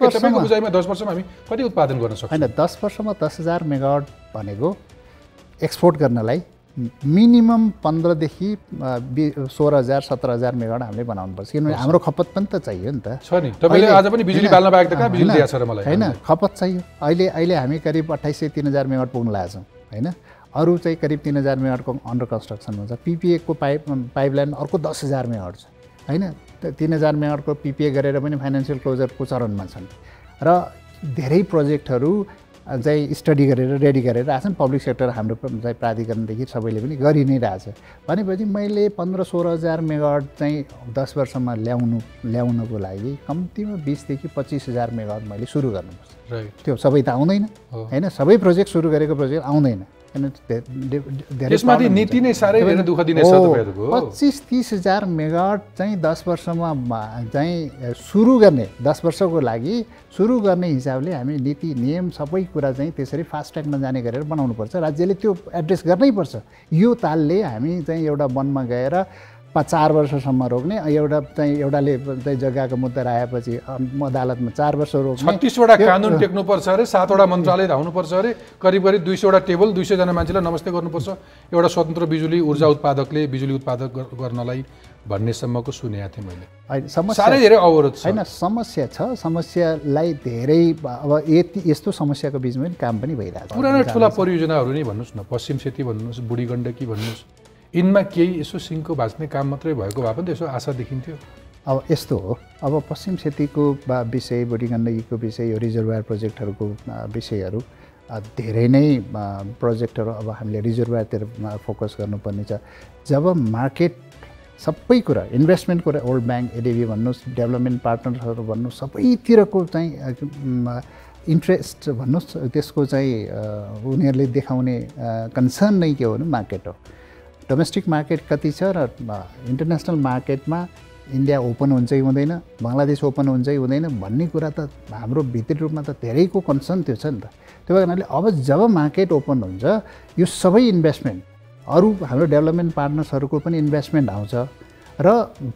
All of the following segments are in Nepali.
तपाईँको बुझाइमा दस वर्षमा हामी कति उत्पादन गर्न सक्छौँ? होइन दस वर्षमा दस हजार मेगावाट भनेको एक्सपोर्ट गर्नलाई मिनिमम पन्ध्रदेखि बि सोह्र हजार सत्र हजार मेगावाट हामीले बनाउनुपर्छ किनभने हाम्रो खपत पनि त चाहियो नि त। छ नि। तपाईँले आज पनि बिजुली बाल्न बाहेक त कहाँ बिजुली होइन, दिएको छ र मलाई? होइन खपत चाहियो। अहिले अहिले हामी करिब अठाइस सय तिन हजार मेगावाट पुग्न लागेको छौँ होइन? अरू चाहिँ करिब तिन हजार मेगावाटको अन्डर कन्स्ट्रक्सनमा छ पिपिएको पाइप पाइपलाइन अर्को दस हजार मेगावाट छ होइन? तिन हजार मेगावाटको पिपिए गरेर पनि फाइनेन्सियल क्लोजरको चरणमा छन्। र धेरै प्रोजेक्टहरू चाहिँ स्टडी गरेर रेडी गरेर आएको छन्। पब्लिक सेक्टर हाम्रो चाहिँ प्राधिकरणदेखि सबैले पनि गरि नै रहेछ भनेपछि मैले पन्ध्र सोह्र हजार मेगावाट चाहिँ दस वर्षमा ल्याउनु ल्याउनको लागि कम्तीमा बिसदेखि पच्चिस हजार मेगावाट मैले सुरु गर्नुपर्छ। त्यो सबै त आउँदैन। होइन सबै प्रोजेक्ट सुरु गरेको प्रोजेक्ट आउँदैन। यसमाथि नीति। नै साह्रै दुःख दिने छ हो, तपाईँहरूको। पच्चिस तिस हजार मेगावाट चाहिँ दस वर्षमा चाहिँ सुरु गर्ने दस वर्षको लागि सुरु गर्ने हिसाबले हामी नीति नियम सबै कुरा चाहिँ त्यसरी फास्ट ट्र्याकमा जाने गरेर बनाउनुपर्छ। राज्यले त्यो एड्रेस गर्नैपर्छ यो तालले हामी चाहिँ एउटा वनमा गएर चार वर्षसम्म रोक्ने एउटा चाहिँ एउटाले चाहिँ जग्गाको मुद्दा राखेपछि अम, अदालतमा चार वर्ष रोक्ने। छत्तिसवटा कानुन टेक्नुपर्छ अरे सातवटा मन्त्रालय धाउनुपर्छ अरे करिब करिब दुई सौवटा टेबल दुई सयजना मान्छेलाई नमस्ते गर्नुपर्छ। एउटा स्वतन्त्र बिजुली ऊर्जा उत्पादकले बिजुली उत्पादक गर- गर्नलाई भन्नेसम्मको सुनेको थिएँ मैले। होइन, समस्या साह्रै धेरै अवरोध छ। होइन समस्या छ। समस्यालाई धेरै अब यति यस्तो समस्याको बिचमा पनि काम पनि भइरहेको छ। पुराना ठुला परियोजनाहरू नै भन्नुहोस् न। पश्चिम सेती भन्नुहोस् बुढी गण्डकी भन्नुहोस्। यिनमा केही यसो सिङ्को भाँच्ने काम मात्रै भएको भए पनि यसो आशा देखिन्थ्यो। अब यस्तो हो। अब पश्चिम क्षेत्रको बा विषय बुढी गण्डकीको विषय यो रिजर्भर प्रोजेक्टहरूको विषयहरू धेरै नै प्रोजेक्टहरू अब हामीले रिजर्भरतिर फोकस गर्नुपर्ने छ जब मार्केट सबै कुरा इन्भेस्टमेन्ट कुरा वर्ल्ड ब्याङ्क एडिबी भन्नुहोस् डेभलपमेन्ट पार्टनर्सहरू भन्नुहोस् सबैतिरको चाहिँ इन्ट्रेस्ट भन्नुहोस् त्यसको चाहिँ उनीहरूले देखाउने कन्सर्न नै के हो भने मार्केट हो। डोमेस्टिक मार्केट कति छ र इन्टरनेसनल मार्केटमा इन्डिया ओपन हुन्छ कि हुँदैन बङ्गलादेश ओपन हुन्छ कि हुँदैन भन्ने कुरा त हाम्रो भित्री रूपमा त धेरैको कन्सर्न त्यो छ नि त। त्यो कारणले अब जब मार्केट ओपन हुन्छ यो सबै इन्भेस्टमेन्ट अरू हाम्रो डेभलपमेन्ट पार्टनर्सहरूको पनि इन्भेस्टमेन्ट आउँछ र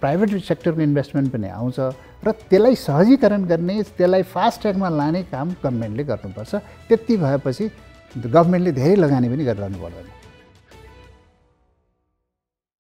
प्राइभेट सेक्टरको इन्भेस्टमेन्ट पनि आउँछ र त्यसलाई सहजीकरण गर्ने त्यसलाई फास्ट ट्र्याकमा लाने काम गभर्मेन्टले गर्नुपर्छ। त्यति भएपछि गभर्मेन्टले धेरै लगानी पनि गरिरहनु पर्दैन।